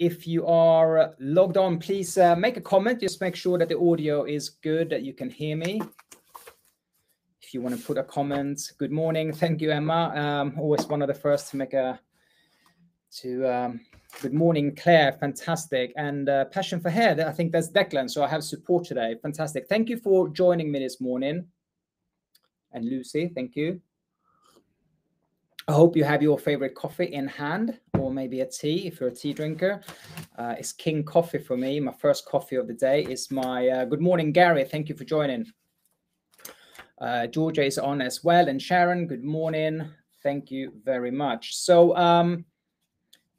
if you are logged on, please uh, make a comment. Just make sure that the audio is good, that you can hear me. If you want to put a comment, good morning. Thank you, Emma. Um, always one of the first to make a to um, good morning, Claire. Fantastic. And uh, passion for hair. I think that's Declan. So I have support today. Fantastic. Thank you for joining me this morning. And Lucy, thank you. I hope you have your favorite coffee in hand or maybe a tea if you're a tea drinker. Uh, it's King Coffee for me. My first coffee of the day is my uh, good morning, Gary. Thank you for joining. Uh, Georgia is on as well. And Sharon, good morning. Thank you very much. So, um,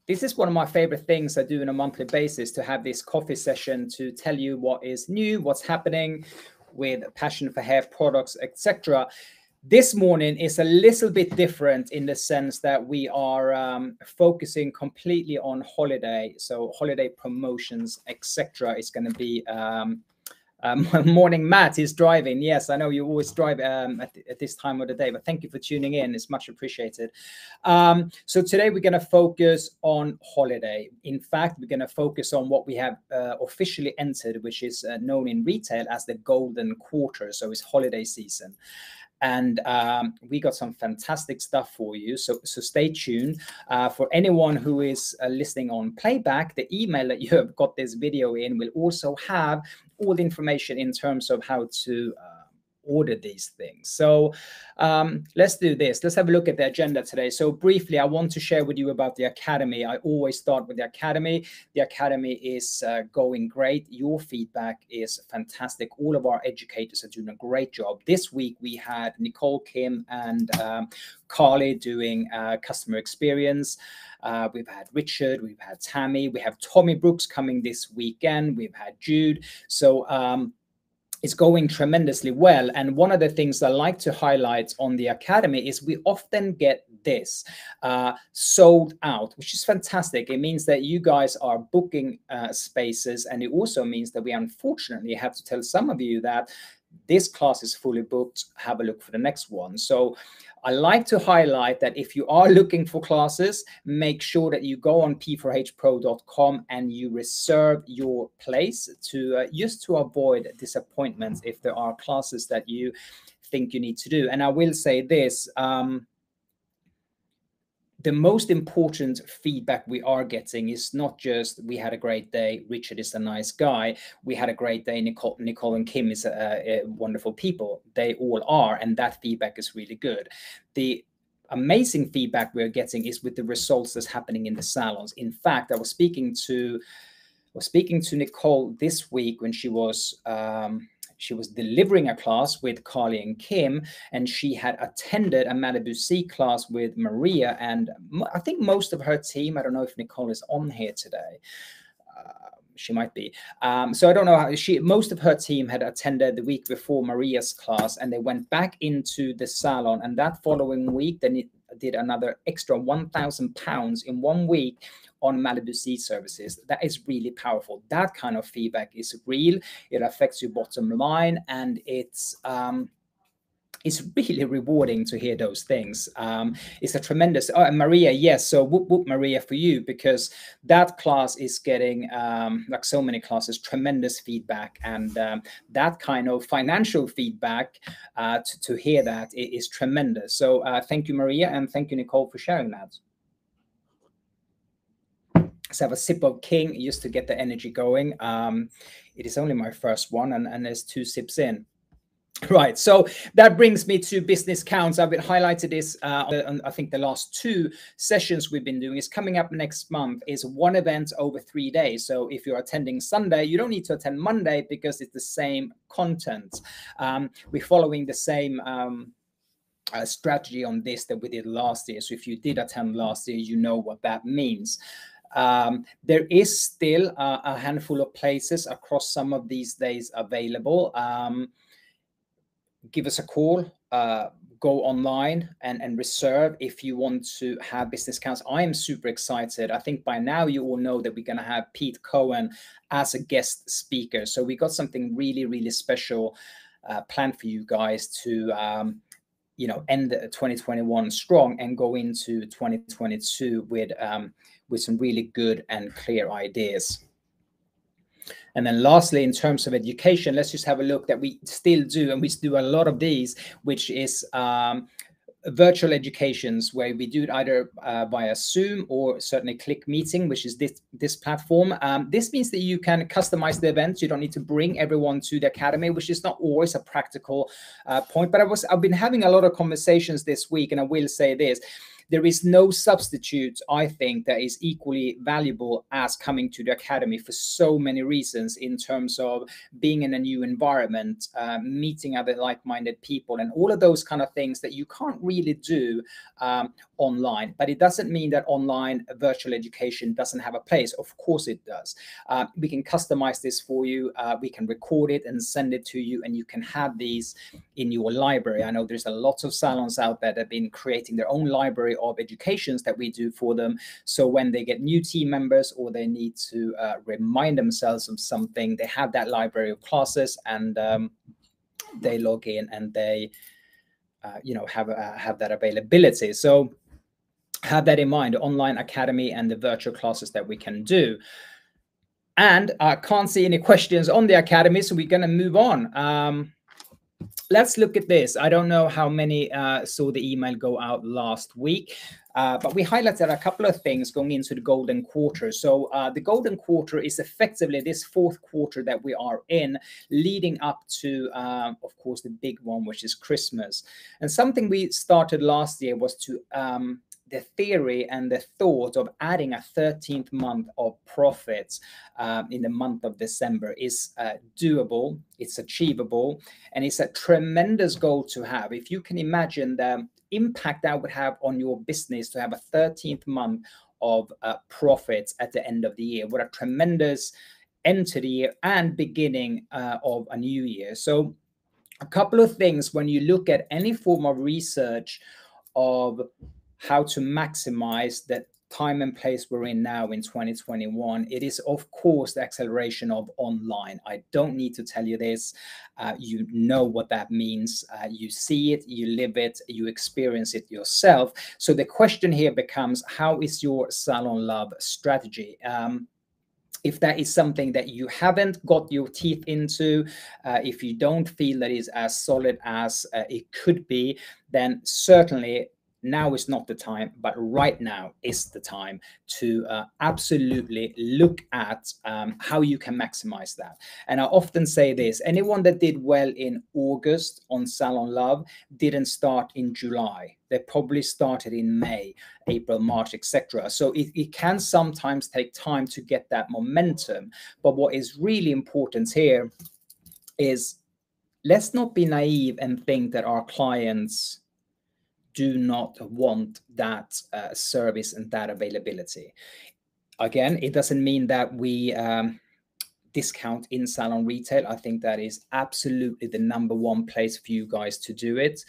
this is one of my favorite things I do on a monthly basis to have this coffee session to tell you what is new, what's happening with passion for hair products, etc this morning is a little bit different in the sense that we are um, focusing completely on holiday. So holiday promotions etc is going to be um, um, morning matt is driving. Yes i know you always drive um, at, at, this time of the day but thank you for tuning in. It's much appreciated. Um, so today we're going to focus on holiday. In fact we're going to focus on what we have uh, officially entered which is uh, known in retail as the golden quarter. So it's holiday season and um, we got some fantastic stuff for you. So, so stay tuned. Uh, for anyone who is uh, listening on playback, the email that you have got this video in will also have all the information in terms of how to uh, order these things. So um, let's do this. Let's have a look at the agenda today. So briefly, I want to share with you about the Academy. I always start with the Academy. The Academy is uh, going great. Your feedback is fantastic. All of our educators are doing a great job. This week, we had Nicole Kim and um, Carly doing uh, customer experience. Uh, we've had Richard, we've had Tammy, we have Tommy Brooks coming this weekend, we've had Jude. So um, is going tremendously well. And one of the things I like to highlight on the Academy is we often get this uh, sold out, which is fantastic. It means that you guys are booking uh, spaces. And it also means that we unfortunately have to tell some of you that this class is fully booked. Have a look for the next one. So I like to highlight that if you are looking for classes, make sure that you go on p4hpro.com and you reserve your place to uh, just to avoid disappointments if there are classes that you think you need to do. And I will say this. Um, the most important feedback we are getting is not just we had a great day richard is a nice guy we had a great day nicole, nicole and kim is a, a wonderful people. They all are and that feedback is really good. The amazing feedback we're getting is with the results that's happening in the salons. In fact i was speaking to was speaking to nicole this week when she was um, she was delivering a class with Carly and Kim, and she had attended a Malibu C class with Maria and I think most of her team. I don't know if Nicole is on here today. Uh, she might be. Um, so I don't know how she. Most of her team had attended the week before Maria's class, and they went back into the salon. And that following week, then did another extra one thousand pounds in one week on Malibu C services. That is really powerful. That kind of feedback is real. It affects your bottom line, and it's um, it's really rewarding to hear those things. Um, it's a tremendous. Oh, Maria, yes. So whoop whoop Maria for you because that class is getting um, like so many classes, tremendous feedback, and um, that kind of financial feedback uh, to, to hear that is tremendous. So uh, thank you, Maria, and thank you, Nicole, for sharing that. So have a sip of King just to get the energy going. Um, it is only my first one, and, and there's two sips in. Right, so that brings me to business counts. I've been highlighted this uh, on, I think the last two sessions we've been doing is coming up next month is one event over three days. So if you're attending Sunday, you don't need to attend Monday because it's the same content. Um, we're following the same um, uh, strategy on this that we did last year. So if you did attend last year, you know what that means. Um, there is still a, a, handful of places across some of these days available. Um, give us a call. Uh, go online and, and reserve if you want to have business counts. I am super excited. I think by now you all know that we're going to have Pete Cohen as a guest speaker. So we got something really, really special uh, planned for you guys to um, you know end 2021 strong and go into 2022 with um, with some really good and clear ideas. And then lastly, in terms of education, let's just have a look that we still do, and we do a lot of these, which is um, virtual educations where we do it either uh, via Zoom or certainly Click Meeting, which is this this platform. Um, this means that you can customize the events. You don't need to bring everyone to the academy, which is not always a practical uh, point. But I was I've been having a lot of conversations this week, and I will say this: there is no substitute, I think, that is equally valuable as coming to the academy for so many reasons in terms of being in a new environment, uh, meeting other like-minded people, and all of those kind of things that you can't really do um, online. But it doesn't mean that online virtual education doesn't have a place. Of course it does. Uh, we can customize this for you. Uh, we can record it and send it to you, and you can have these in your library. I know there's a lot of salons out there that have been creating their own library of educations that we do for them. So when they get new team members or they need to uh, remind themselves of something, they have that library of classes and um, they log in and they, uh, you know, have uh, have that availability. So have that in mind, online academy and the virtual classes that we can do. And I can't see any questions on the academy, so we're going to move on. Um, let's look at this. I don't know how many uh, saw the email go out last week, uh, but we highlighted a couple of things going into the golden quarter. So uh, the golden quarter is effectively this fourth quarter that we are in, leading up to, uh, of course, the big one, which is Christmas. And something we started last year was to um, the theory and the thought of adding a 13th month of profits um, in the month of December is uh, doable, it's achievable, and it's a tremendous goal to have. If you can imagine the impact that would have on your business to have a 13th month of uh, profits at the end of the year, what a tremendous end to the year and beginning uh, of a new year. So, a couple of things when you look at any form of research of how to maximize that time and place we're in now in 2021 it is of course the acceleration of online. I don't need to tell you this. Uh, you know what that means. Uh, you see it you live it you experience it yourself. So the question here becomes how is your salon love strategy? Um, if that is something that you haven't got your teeth into, uh, if you don't feel that is as solid as uh, it could be, then certainly now is not the time, but right now is the time to uh, absolutely look at um, how you can maximize that. And I often say this anyone that did well in August on Salon Love didn't start in July. They probably started in May, April, March, etc. So it, it can sometimes take time to get that momentum. But what is really important here is let's not be naive and think that our clients do not want that uh, service and that availability. Again, it doesn't mean that we um, discount in salon retail. I think that is absolutely the number one place for you guys to do it.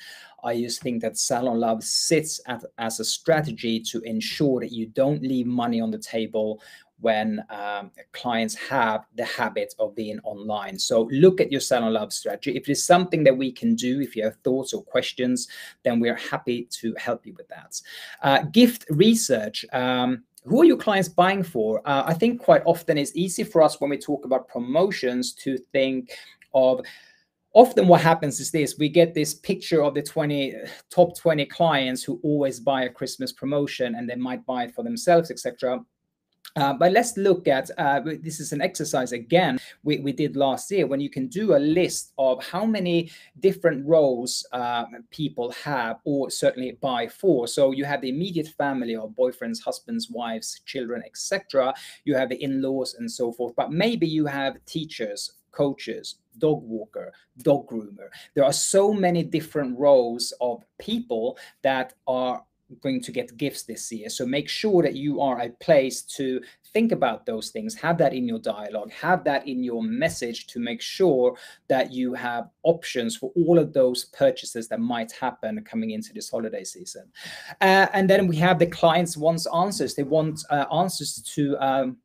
I just think that Salon Love sits at, as a strategy to ensure that you don't leave money on the table when um, clients have the habit of being online. So look at your salon love strategy. If it's something that we can do, if you have thoughts or questions, then we're happy to help you with that. Uh, gift research. Um, who are your clients buying for? Uh, I think quite often it's easy for us when we talk about promotions to think of often what happens is this we get this picture of the 20 top 20 clients who always buy a christmas promotion and they might buy it for themselves etc uh, but let's look at uh, this is an exercise again we, we did last year when you can do a list of how many different roles uh, people have or certainly by four So you have the immediate family or boyfriends, husbands, wives, children, etc. You have the in-laws and so forth. But maybe you have teachers, coaches, dog walker, dog groomer. There are so many different roles of people that are going to get gifts this year. So make sure that you are a place to think about those things, have that in your dialogue, have that in your message to make sure that you have options for all of those purchases that might happen coming into this holiday season. Uh, and then we have the clients wants answers. They want uh, answers to um,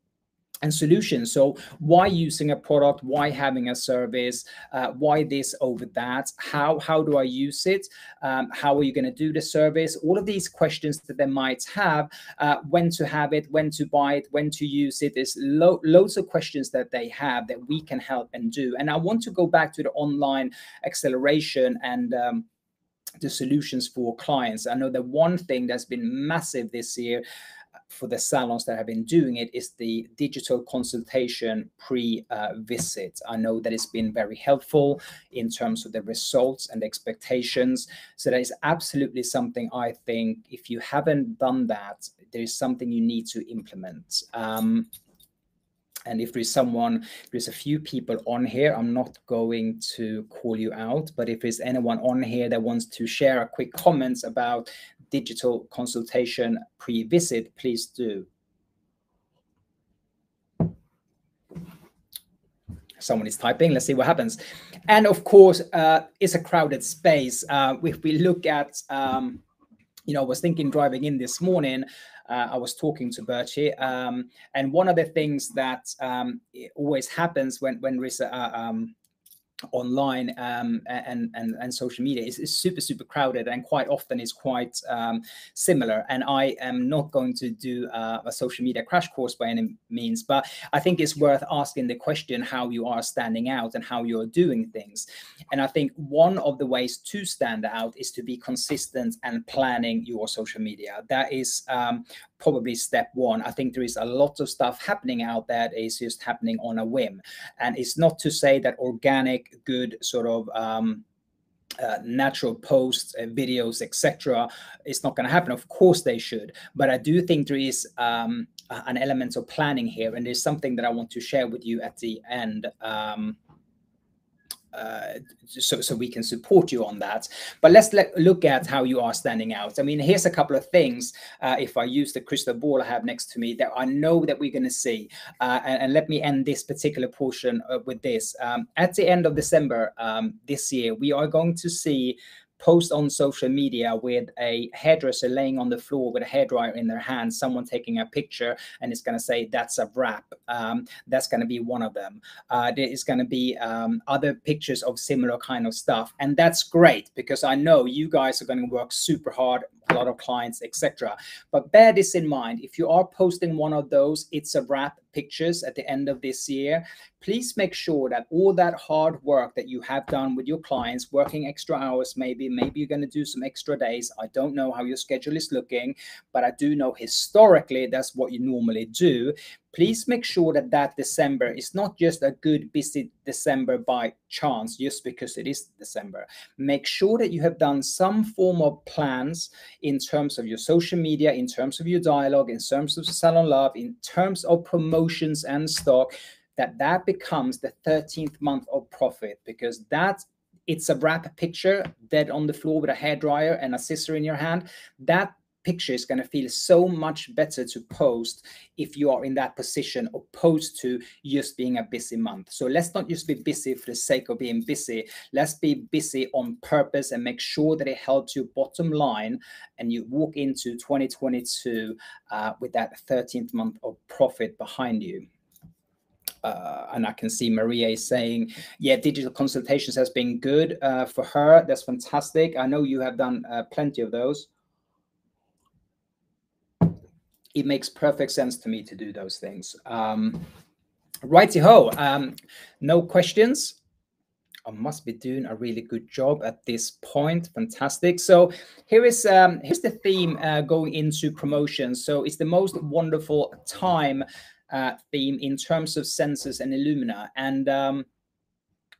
and solutions. So why using a product? Why having a service? Uh, why this over that? How how do I use it? Um, how are you going to do the service? All of these questions that they might have. Uh, when to have it? When to buy it? When to use it? There's lo loads of questions that they have that we can help and do. And I want to go back to the online acceleration and. Um, the solutions for clients. I know that one thing that's been massive this year for the salons that have been doing it is the digital consultation pre-visit. I know that it's been very helpful in terms of the results and expectations. So that is absolutely something I think if you haven't done that, there is something you need to implement. Um, and if there's someone, there's a few people on here, I'm not going to call you out, but if there's anyone on here that wants to share a quick comments about digital consultation pre-visit, please do. Someone is typing. Let's see what happens. And of course, uh, it's a crowded space. Uh, if we look at, um, you know, I was thinking driving in this morning, uh, I was talking to Bertie, um, and one of the things that um, always happens when when there is a, um, online um, and, and and social media is, is, super super crowded and quite often is quite um, similar. And i am not going to do uh, a social media crash course by any means but i think it's worth asking the question how you are standing out and how you're doing things. And i think one of the ways to stand out is to be consistent and planning your social media. That is um, probably step one. I think there is a lot of stuff happening out there that is just happening on a whim. And it's not to say that organic, good sort of um, uh, natural posts, uh, videos, etc. It's not going to happen. Of course, they should, but I do think there is um, an element of planning here, and there's something that I want to share with you at the end. Um, uh, so so we can support you on that. But let's let, look at how you are standing out. I mean, here's a couple of things. Uh, if I use the crystal ball I have next to me, that I know that we're going to see. Uh, and, and, let me end this particular portion uh, with this. Um, at the end of December um, this year, we are going to see post on social media with a hairdresser laying on the floor with a hairdryer in their hand, someone taking a picture, and it's going to say that's a wrap. Um, that's going to be one of them. Uh, there is going to be um, other pictures of similar kind of stuff, and that's great because I know you guys are going to work super hard a lot of clients, etc. But bear this in mind: if you are posting one of those, it's a wrap pictures at the end of this year. Please make sure that all that hard work that you have done with your clients, working extra hours, maybe, maybe you're going to do some extra days. I don't know how your schedule is looking, but I do know historically that's what you normally do please make sure that that December is not just a good busy December by chance, just because it is December. Make sure that you have done some form of plans in terms of your social media, in terms of your dialogue, in terms of salon love, in terms of promotions and stock, that that becomes the 13th month of profit because that it's a wrap picture dead on the floor with a hair dryer and a scissor in your hand. That picture is going to feel so much better to post if you are in that position opposed to just being a busy month. So let's not just be busy for the sake of being busy. Let's be busy on purpose and make sure that it helps your bottom line and you walk into 2022 uh, with that 13th month of profit behind you. Uh, and I can see Maria is saying, yeah, digital consultations has been good uh, for her. That's fantastic. I know you have done uh, plenty of those it makes perfect sense to me to do those things. Um, righty ho, um, no questions. I must be doing a really good job at this point. Fantastic. So here is um, here's the theme uh, going into promotion. So it's the most wonderful time uh, theme in terms of Sensus and Illumina, and um,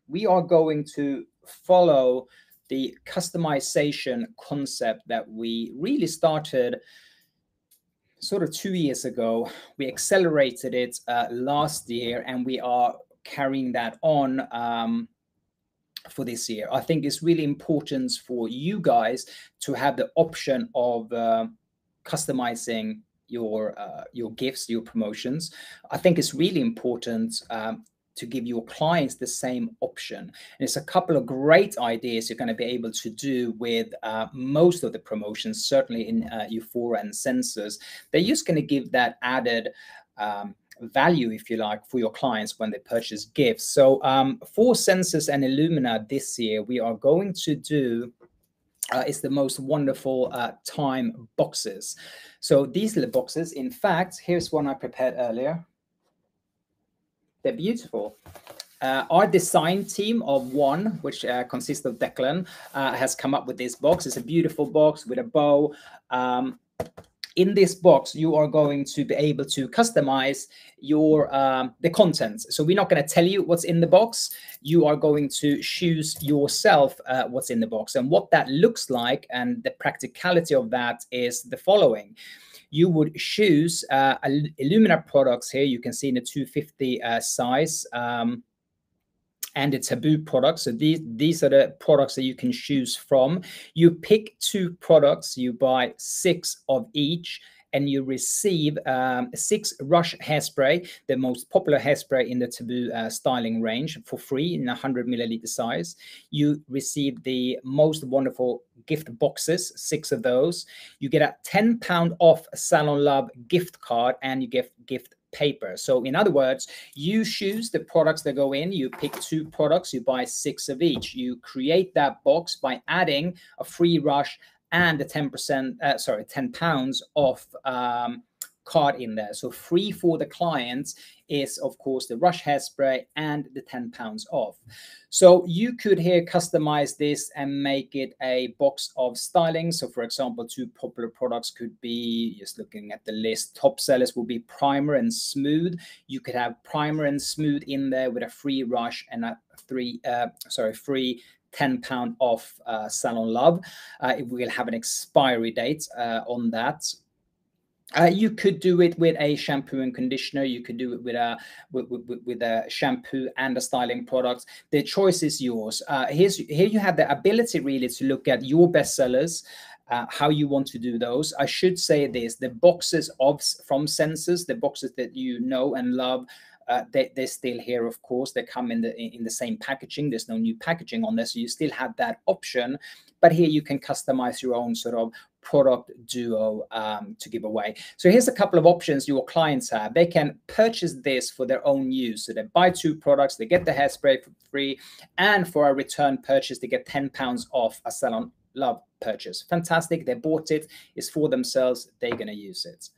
we are going to follow the customization concept that we really started sort of two years ago. We accelerated it uh, last year, and we are carrying that on um, for this year. I think it's really important for you guys to have the option of uh, customizing your uh, your gifts, your promotions. I think it's really important um, to give your clients the same option. And it's a couple of great ideas you're going to be able to do with uh, most of the promotions, certainly in uh, Eufora and Sensus. They're just going to give that added um, value, if you like, for your clients when they purchase gifts. So um, for Sensus and Illumina this year, we are going to do uh, is the most wonderful uh, time boxes. So these little boxes, in fact, here's one I prepared earlier. They're beautiful. Uh, our design team of one, which uh, consists of Declan, uh, has come up with this box. It's a beautiful box with a bow. Um, in this box, you are going to be able to customize your um, the contents. So we're not going to tell you what's in the box. You are going to choose yourself uh, what's in the box. And what that looks like and the practicality of that is the following you would choose uh, Illumina products here. You can see in the 250 uh, size. Um, and the taboo products. So these these are the products that you can choose from. You pick two products, you buy six of each, and you receive um, six Rush hairspray, the most popular hairspray in the Taboo uh, styling range, for free in a 100 milliliter size. You receive the most wonderful gift boxes, six of those. You get a 10 pound off Salon Love gift card, and you get gift paper. So in other words, you choose the products that go in, you pick two products, you buy six of each. You create that box by adding a free rush and the 10%, uh, sorry, 10 pounds off um, card in there. So free for the clients is of course the Rush hairspray and the 10 pounds off. So you could here customize this and make it a box of styling. So for example, two popular products could be just looking at the list. Top sellers will be primer and smooth. You could have primer and smooth in there with a free rush and a three, uh, sorry, free 10 pound off uh, Salon Love. Uh, it will have an expiry date uh, on that. Uh, you could do it with a shampoo and conditioner. You could do it with a with, with, with a shampoo and a styling product. The choice is yours. Uh, here's here you have the ability really to look at your bestsellers, uh, how you want to do those. I should say this: the boxes of from Sensus, the boxes that you know and love, uh, they, they're still here, of course. They come in the in the same packaging. There's no new packaging on there, so you still have that option. But here you can customize your own sort of product duo um, to give away. So here's a couple of options your clients have. They can purchase this for their own use. So they buy two products, they get the hairspray for free, and for a return purchase, they get 10 pounds off a salon love purchase. Fantastic. They bought it, it's for themselves, they're going to use it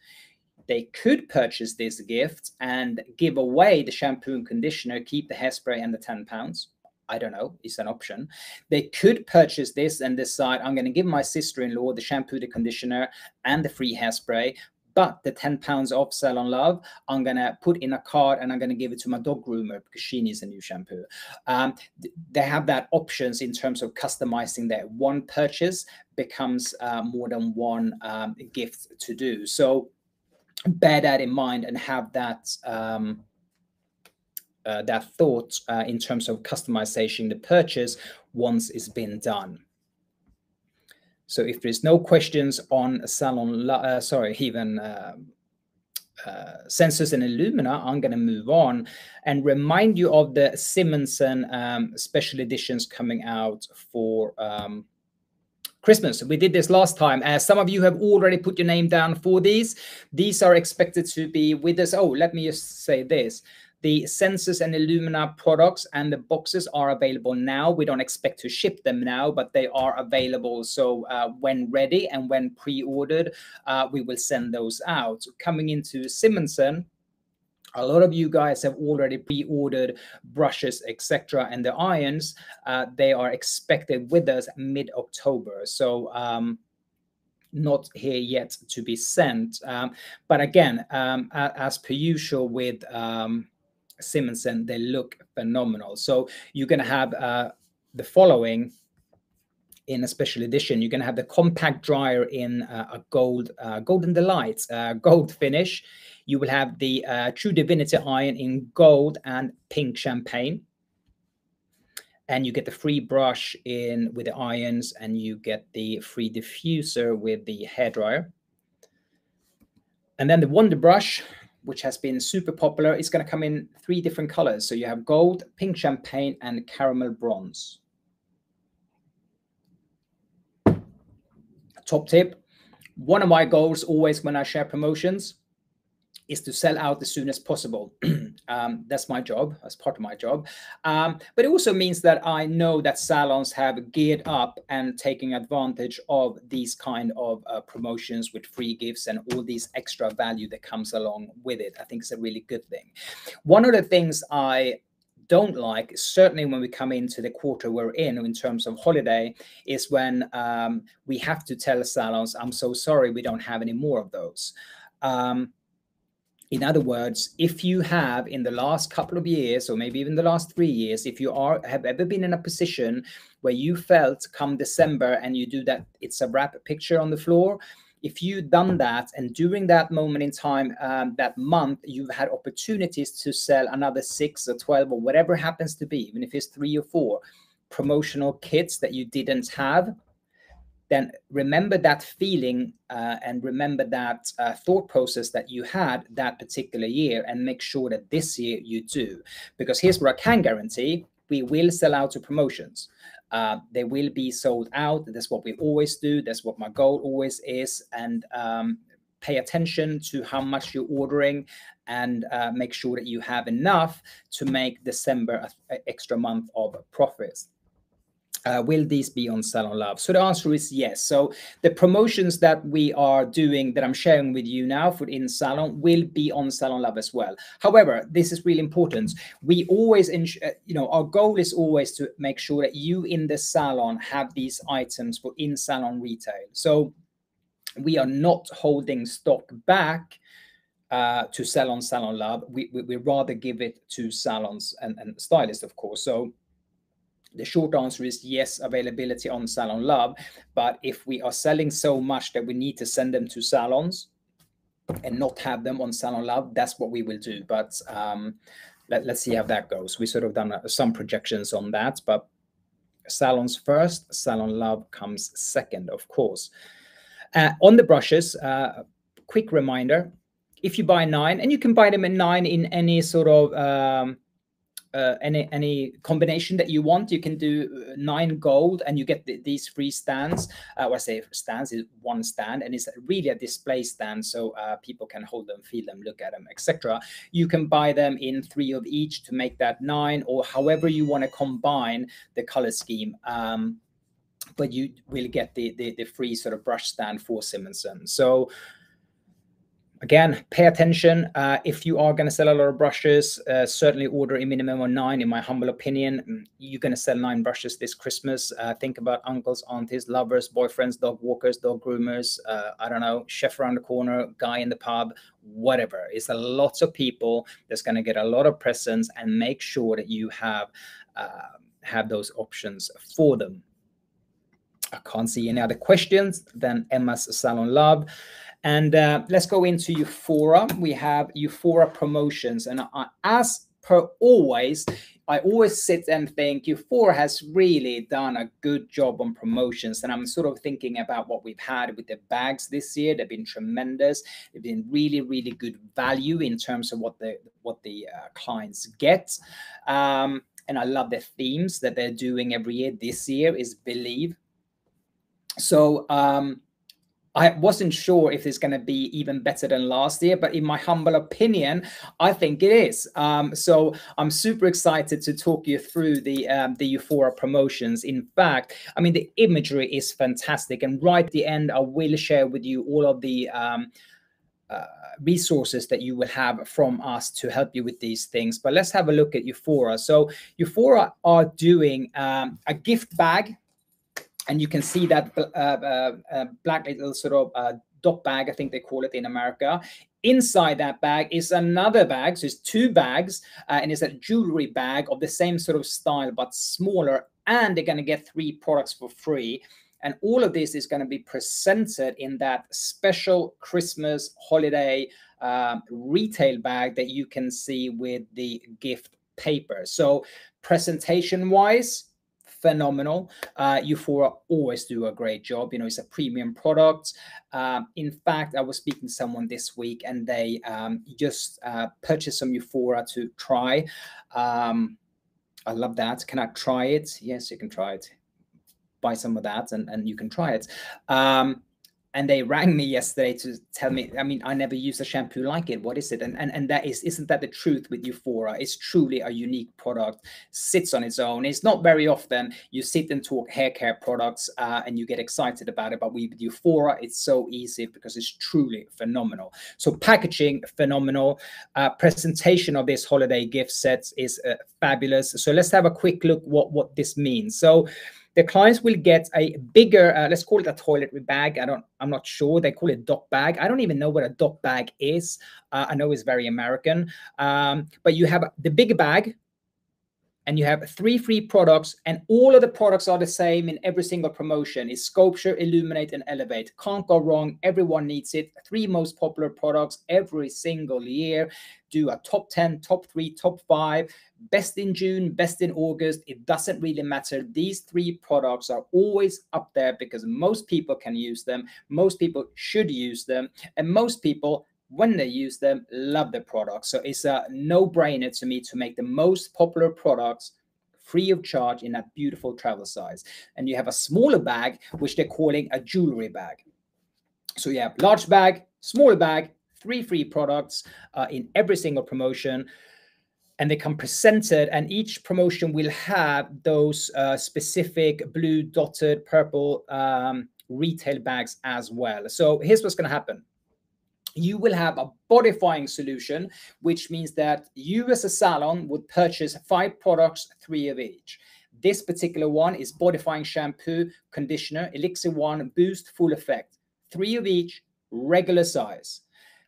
they could purchase this gift and give away the shampoo and conditioner, keep the hairspray and the 10 pounds. I don't know, it's an option. They could purchase this and decide, I'm going to give my sister in law the shampoo, the conditioner, and the free hairspray. But the 10 pounds off Salon Love, I'm going to put in a card and I'm going to give it to my dog groomer because she needs a new shampoo. Um, they have that options in terms of customizing that one purchase becomes uh, more than one um, gift to do. So bear that in mind and have that um, uh, that thought uh, in terms of customization the purchase once it's been done. So if there's no questions on Salon, uh, sorry, even uh, uh, Sensus and Illumina, I'm going to move on and remind you of the Simonsen um, special editions coming out for um, Christmas. We did this last time. As some of you have already put your name down for these. These are expected to be with us. Oh, let me just say this. The Sensus and Illumina products and the boxes are available now. We don't expect to ship them now, but they are available. So uh, when ready and when pre-ordered, uh, we will send those out. Coming into Simonsen, a lot of you guys have already pre-ordered brushes etc and the irons uh, they are expected with us mid-october. So um, not here yet to be sent. Um, but again um, as per usual with um, Simonsen they look phenomenal. So you're going to have uh, the following in a special edition. You're going to have the compact dryer in uh, a gold, uh, golden delight, uh, gold finish. You will have the uh, True Divinity iron in gold and pink champagne. And you get the free brush in with the irons and you get the free diffuser with the hairdryer. And then the Wonder Brush, which has been super popular, is going to come in three different colors. So you have gold, pink champagne, and caramel bronze. Top tip. One of my goals always when I share promotions is to sell out as soon as possible. um, that's my job, as part of my job. Um, but it also means that I know that salons have geared up and taking advantage of these kind of uh, promotions with free gifts and all these extra value that comes along with it. I think it's a really good thing. One of the things I don't like, certainly when we come into the quarter we're in, in terms of holiday, is when um, we have to tell salons, I'm so sorry, we don't have any more of those. Um, in other words, if you have in the last couple of years, or maybe even the last three years, if you are have ever been in a position where you felt come December and you do that, it's a wrap picture on the floor. If you've done that and during that moment in time, um, that month, you've had opportunities to sell another six or 12 or whatever happens to be, even if it's three or four promotional kits that you didn't have, then remember that feeling uh, and remember that uh, thought process that you had that particular year and make sure that this year you do. Because here's what I can guarantee we will sell out to promotions. Uh, they will be sold out. That's what we always do. That's what my goal always is. And um, pay attention to how much you're ordering and uh, make sure that you have enough to make December an extra month of profits. Uh, will these be on Salon Love? So the answer is yes. So the promotions that we are doing that I'm sharing with you now for in Salon will be on Salon Love as well. However, this is really important. We always, uh, you know, our goal is always to make sure that you in the salon have these items for in salon retail. So we are not holding stock back uh, to sell on Salon Love. We, we, we rather give it to salons and, and stylists, of course. So the short answer is yes, availability on Salon Love. But if we are selling so much that we need to send them to salons and not have them on Salon Love, that's what we will do. But um, let, us see how that goes. We sort of done uh, some projections on that, but salons first, Salon Love comes second, of course. Uh, on the brushes, uh, quick reminder, if you buy nine, and you can buy them in nine in any sort of um, uh, any any combination that you want. You can do uh, nine gold, and you get the, these free stands. Uh, I say stands is one stand, and it's really a display stand, so uh, people can hold them, feel them, look at them, etc. You can buy them in three of each to make that nine, or however you want to combine the color scheme. Um, but you will get the, the, the free sort of brush stand for Simonsen. So Again, pay attention. Uh, if you are going to sell a lot of brushes, uh, certainly order a minimum of nine, in my humble opinion. Mm, you're going to sell nine brushes this Christmas. Uh, think about uncles, aunties, lovers, boyfriends, dog walkers, dog groomers, uh, I don't know, chef around the corner, guy in the pub, whatever. It's a lot of people that's going to get a lot of presents and make sure that you have uh, have those options for them. I can't see any other questions than Emma's Salon Love. And uh, let's go into Eufora. We have Eufora promotions. And uh, as per always, I always sit and think Eufora has really done a good job on promotions. And I'm sort of thinking about what we've had with the bags this year. They've been tremendous. They've been really, really good value in terms of what the what the uh, clients get. Um, and I love the themes that they're doing every year. This year is Believe. So um, I wasn't sure if it's going to be even better than last year, but in my humble opinion, I think it is. Um, so I'm super excited to talk you through the um, the Eufora promotions. In fact, I mean the imagery is fantastic, and right at the end, I will share with you all of the. Um, uh, resources that you will have from us to help you with these things. But let's have a look at Eufora. So Eufora are doing um, a gift bag and you can see that uh, uh, uh, black little sort of dot bag, I think they call it in America. Inside that bag is another bag, so it's two bags, uh, and it's a jewelry bag of the same sort of style but smaller. And they're going to get three products for free. And all of this is going to be presented in that special Christmas holiday um, retail bag that you can see with the gift paper. So presentation wise, phenomenal. Uh, Eufora always do a great job. You know, it's a premium product. Um, in fact, I was speaking to someone this week and they um, just uh, purchased some Eufora to try. Um, I love that. Can I try it? Yes, you can try it. Buy some of that and, and you can try it. Um, and they rang me yesterday to tell me i mean i never used a shampoo like it. What is it? And and, and that is isn't that the truth with Eufora? It's truly a unique product sits on its own. It's not very often you sit and talk hair care products uh, and you get excited about it but with Eufora it's so easy because it's truly phenomenal. So packaging phenomenal. Uh, presentation of this holiday gift set is uh, fabulous. So let's have a quick look what what this means. So the clients will get a bigger, uh, let's call it a toiletry bag. I don't, I'm not sure. They call it doc bag. I don't even know what a doc bag is. Uh, I know it's very American. Um, but you have the big bag, and you have three free products and all of the products are the same in every single promotion. Is sculpture illuminate and elevate. Can't go wrong. Everyone needs it. Three most popular products every single year. Do a top 10 top 3 top 5 best in june best in august. It doesn't really matter. These three products are always up there because most people can use them. Most people should use them. And most people when they use them, love the product. So it's a no-brainer to me to make the most popular products free of charge in that beautiful travel size. And you have a smaller bag, which they're calling a jewelry bag. So you have large bag, smaller bag, three free products uh, in every single promotion. And they come presented, and each promotion will have those uh, specific blue dotted purple um, retail bags as well. So here's what's going to happen you will have a bodifying solution, which means that you as a salon would purchase five products, three of each. This particular one is bodifying shampoo, conditioner, Elixir One, Boost, Full Effect. Three of each, regular size.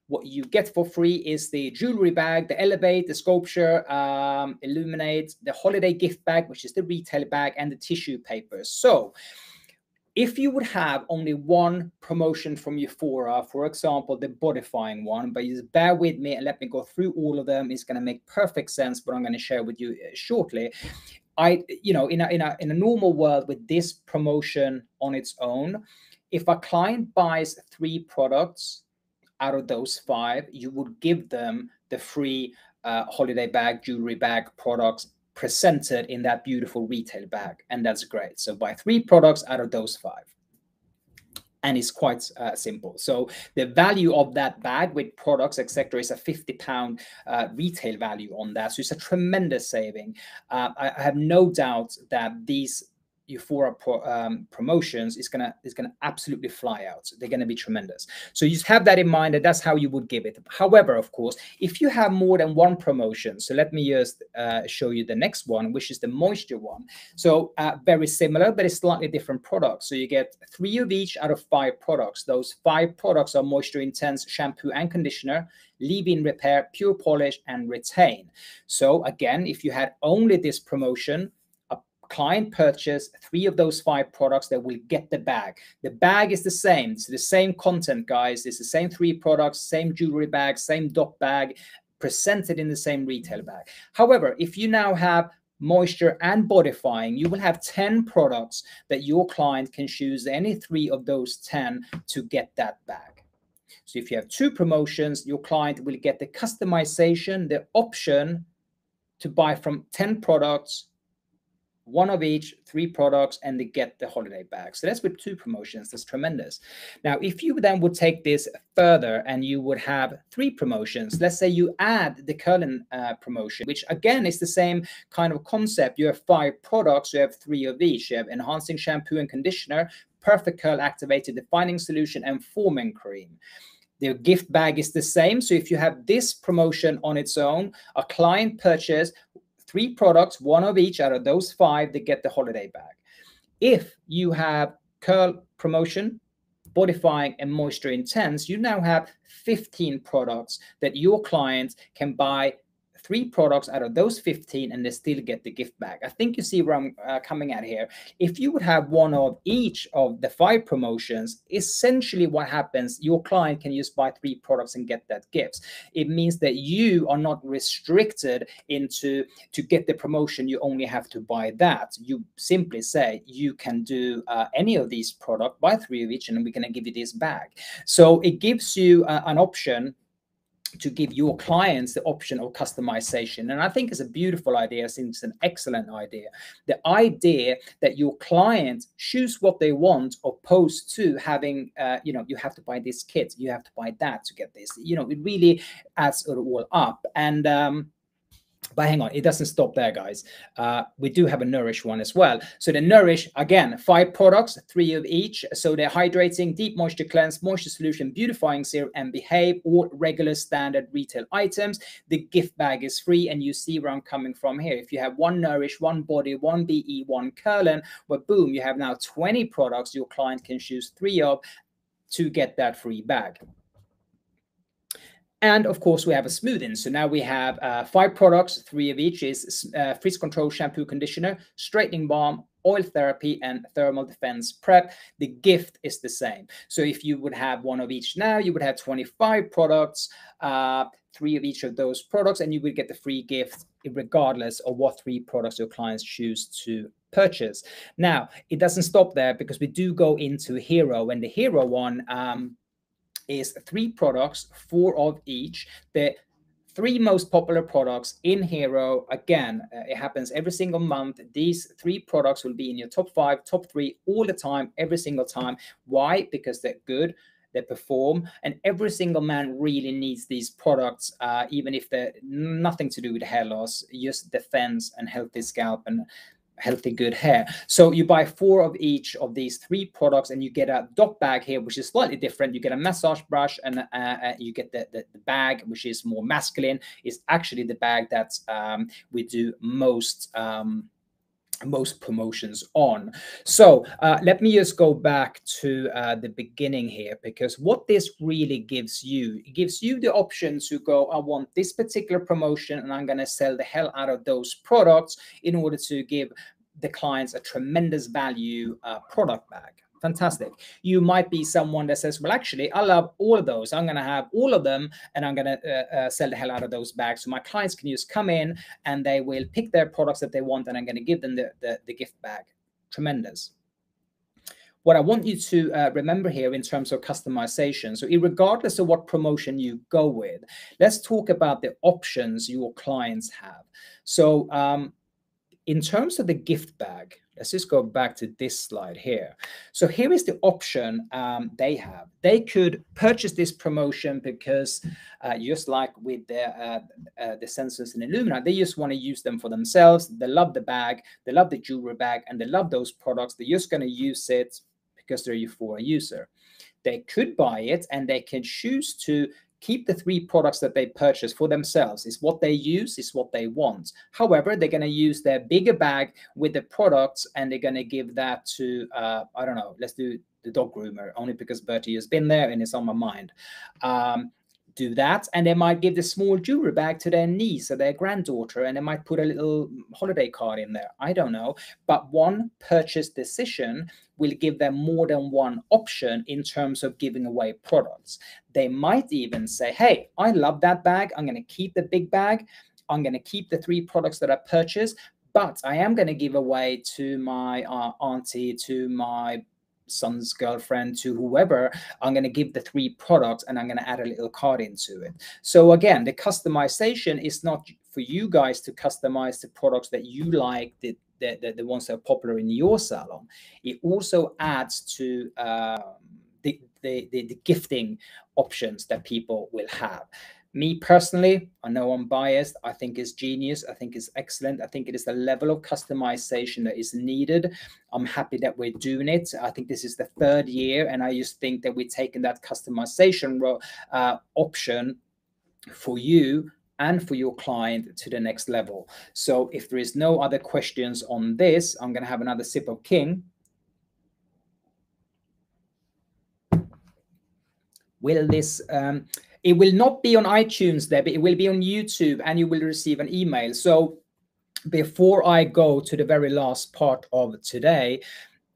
What you get for free is the jewelry bag, the Elevate, the Sculpture, um, Illuminate, the holiday gift bag, which is the retail bag, and the tissue papers. So if you would have only one promotion from Eufora, for example, the bodifying one, but just bear with me and let me go through all of them. It's going to make perfect sense, but I'm going to share with you uh, shortly. I, you know, in a, in a in a normal world with this promotion on its own, if a client buys three products out of those five, you would give them the free uh, holiday bag, jewelry bag products presented in that beautiful retail bag. And that's great. So buy three products out of those five. And it's quite uh, simple. So the value of that bag with products, etc., is a 50 pound uh, retail value on that. So it's a tremendous saving. Uh, I, I have no doubt that these Eufora pro, um, promotions is gonna is gonna absolutely fly out. They're gonna be tremendous. So you just have that in mind, and that's how you would give it. However, of course, if you have more than one promotion, so let me just uh, show you the next one, which is the moisture one. So uh, very similar, but it's slightly different products. So you get three of each out of five products. Those five products are moisture intense shampoo and conditioner, leave-in repair, pure polish, and retain. So again, if you had only this promotion client purchase three of those five products that will get the bag. The bag is the same. It's the same content, guys. It's the same three products, same jewelry bag, same doc bag, presented in the same retail bag. However, if you now have moisture and bodifying, you will have 10 products that your client can choose any three of those 10 to get that bag. So if you have two promotions, your client will get the customization, the option to buy from 10 products one of each, three products, and they get the holiday bag. So that's with two promotions. That's tremendous. Now, if you then would take this further and you would have three promotions, let's say you add the Curlin uh, promotion, which again is the same kind of concept. You have five products, you have three of each. You have enhancing shampoo and conditioner, perfect curl activated defining solution, and forming cream. The gift bag is the same. So if you have this promotion on its own, a client purchase three products, one of each out of those five, they get the holiday bag. If you have curl promotion, bodifying, and moisture intense, you now have 15 products that your clients can buy three products out of those 15 and they still get the gift bag. I think you see where I'm uh, coming at here. If you would have one of each of the five promotions, essentially what happens, your client can just buy three products and get that gift. It means that you are not restricted into to get the promotion, you only have to buy that. You simply say you can do uh, any of these products, buy three of each, and we're going to give you this bag. So it gives you uh, an option to give your clients the option of customization. And I think it's a beautiful idea. I think it's an excellent idea. The idea that your clients choose what they want, opposed to having, uh, you know, you have to buy this kit, you have to buy that to get this. You know, it really adds it all up. And um, but hang on, it doesn't stop there, guys. Uh, we do have a Nourish one as well. So the Nourish, again, five products, three of each. So they're hydrating, deep moisture cleanse, moisture solution, beautifying serum, and behave, all regular standard retail items. The gift bag is free, and you see where I'm coming from here. If you have one Nourish, one Body, one BE, one Curlin, well, boom, you have now 20 products your client can choose three of to get that free bag. And of course, we have a smoothing. So now we have uh, five products, three of each is uh, frizz control shampoo conditioner, straightening balm, oil therapy, and thermal defense prep. The gift is the same. So if you would have one of each now, you would have 25 products, uh, three of each of those products, and you would get the free gift regardless of what three products your clients choose to purchase. Now, it doesn't stop there because we do go into Hero, and the Hero one, um, is three products, four of each. The three most popular products in Hero. Again, uh, it happens every single month. These three products will be in your top five, top three all the time, every single time. Why? Because they're good. They perform, and every single man really needs these products, uh, even if they're nothing to do with hair loss, just defense and healthy scalp and healthy good hair. So you buy four of each of these three products and you get a dot bag here which is slightly different. You get a massage brush and uh, uh, you get the, the, the, bag which is more masculine. Is actually the bag that um, we do most um, most promotions on. So uh, let me just go back to uh, the beginning here, because what this really gives you, it gives you the option to go, I want this particular promotion and I'm going to sell the hell out of those products in order to give the clients a tremendous value uh, product bag. Fantastic. You might be someone that says, well, actually, I love all of those. I'm going to have all of them and I'm going to uh, uh, sell the hell out of those bags. So my clients can just come in and they will pick their products that they want and I'm going to give them the, the, the gift bag. Tremendous what I want you to uh, remember here in terms of customization. So, regardless of what promotion you go with, let's talk about the options your clients have. So, um, in terms of the gift bag, let's just go back to this slide here. So here is the option um, they have. They could purchase this promotion because uh, just like with the, uh, uh, the sensors in Illumina, they just want to use them for themselves. They love the bag, they love the jewelry bag, and they love those products. They're just going to use it because they're a Eufora user. They could buy it and they can choose to keep the three products that they purchase for themselves. Is what they use, is what they want. However, they're going to use their bigger bag with the products and they're going to give that to, uh, I don't know, let's do the dog groomer, only because Bertie has been there and it's on my mind. Um, do that and they might give the small jewelry bag to their niece or their granddaughter and they might put a little holiday card in there. I don't know. But one purchase decision will give them more than one option in terms of giving away products. They might even say hey i love that bag. I'm going to keep the big bag. I'm going to keep the three products that i purchased but I am going to give away to my uh, auntie, to my son's girlfriend to whoever, I'm going to give the three products and I'm going to add a little card into it. So again, the customization is not for you guys to customize the products that you like, the, the, the, ones that are popular in your salon. It also adds to um, the, the, the, the gifting options that people will have me personally, I know I'm biased. I think it's genius. I think it's excellent. I think it is the level of customization that is needed. I'm happy that we're doing it. I think this is the third year, and I just think that we're taking that customization uh, option for you and for your client to the next level. So if there is no other questions on this, I'm going to have another sip of King. Will this um, it will not be on iTunes there, but it will be on YouTube and you will receive an email. So before I go to the very last part of today,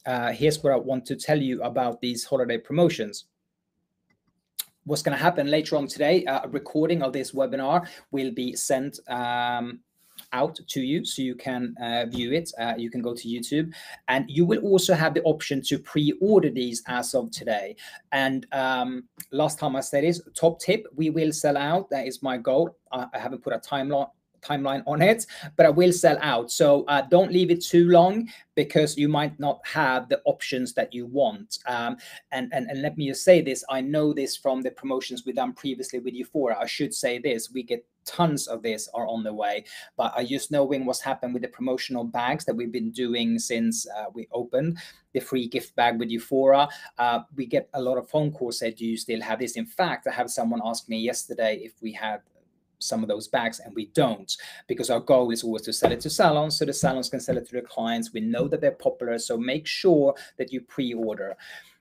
uh, here's what I want to tell you about these holiday promotions. What's going to happen later on today, uh, a recording of this webinar will be sent um, out to you so you can uh, view it. Uh, you can go to YouTube and you will also have the option to pre-order these as of today. And um, last time I said is top tip, we will sell out. That is my goal. I, I haven't put a timeline timeline on it, but I will sell out. So uh, don't leave it too long because you might not have the options that you want. Um, and, and, and let me just say this, I know this from the promotions we've done previously with Eufora. I should say this, we get tons of this are on the way, but I just knowing what's happened with the promotional bags that we've been doing since uh, we opened the free gift bag with Eufora, uh, we get a lot of phone calls that do you still have this? In fact, I have someone ask me yesterday if we had some of those bags and we don't because our goal is always to sell it to salons so the salons can sell it to their clients we know that they're popular so make sure that you pre-order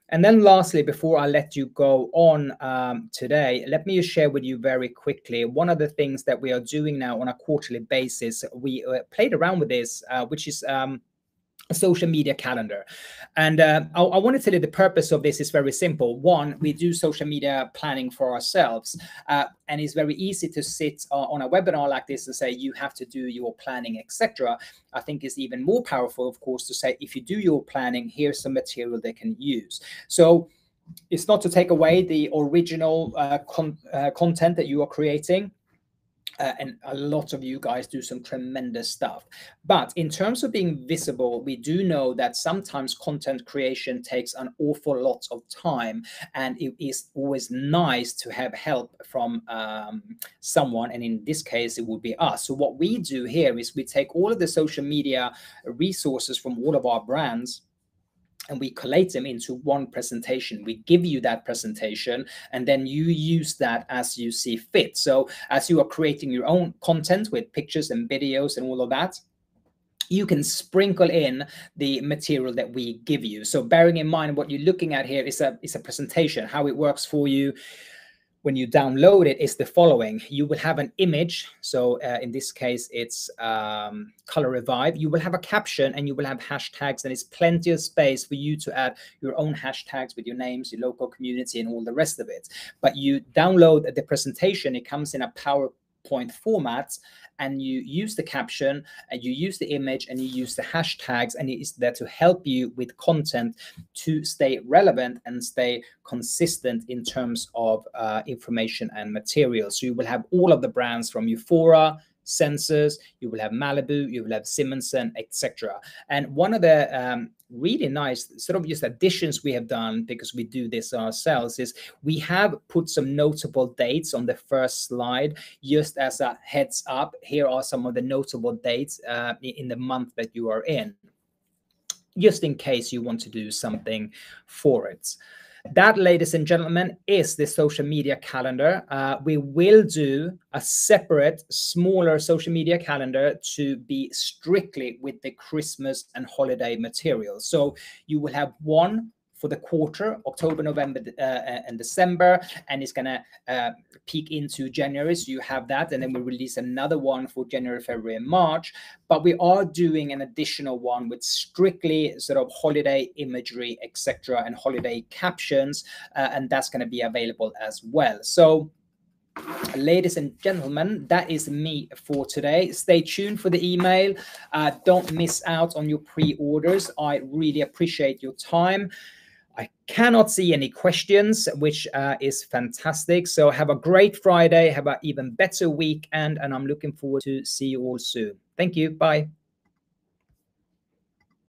and then lastly before i let you go on um, today let me share with you very quickly one of the things that we are doing now on a quarterly basis. We uh, played around with this uh, which is um, social media calendar. And uh, I, I want to tell you the purpose of this is very simple. One, we do social media planning for ourselves, uh, and it's very easy to sit uh, on a webinar like this and say you have to do your planning, etc. I think it's even more powerful, of course, to say if you do your planning, here's some material they can use. So it's not to take away the original uh, con uh, content that you are creating uh, and a lot of you guys do some tremendous stuff. But in terms of being visible, we do know that sometimes content creation takes an awful lot of time, and it is always nice to have help from um, someone. And in this case, it would be us. So what we do here is we take all of the social media resources from all of our brands and we collate them into one presentation. We give you that presentation, and then you use that as you see fit. So, as you are creating your own content with pictures and videos and all of that, you can sprinkle in the material that we give you. So, bearing in mind what you're looking at here is a is a presentation, how it works for you when you download it is the following. You will have an image. So uh, in this case, it's um, Color Revive. You will have a caption and you will have hashtags and it's plenty of space for you to add your own hashtags with your names, your local community and all the rest of it. But you download the presentation. It comes in a PowerPoint format and you use the caption and you use the image and you use the hashtags and it is there to help you with content to stay relevant and stay consistent in terms of uh, information and material. So you will have all of the brands from Eufora, Senses, you will have Malibu, you will have Simonsen, etc. And one of the um, really nice sort of just additions we have done because we do this ourselves is we have put some notable dates on the first slide just as a heads up. Here are some of the notable dates uh, in the month that you are in, just in case you want to do something for it. That, ladies and gentlemen, is the social media calendar. Uh, we will do a separate, smaller social media calendar to be strictly with the Christmas and holiday material. So you will have one for the quarter, October, November, uh, and December, and it's gonna uh, peak into January. So you have that, and then we release another one for January, February, and March. But we are doing an additional one with strictly sort of holiday imagery, etc., and holiday captions, uh, and that's to be available as well. So ladies and gentlemen that is me for today stay tuned for the email uh, don't miss out on your pre-orders i really appreciate your time I cannot see any questions, which uh, is fantastic. So have a great Friday, have an even better weekend, and I'm looking forward to see you all soon. Thank you. Bye.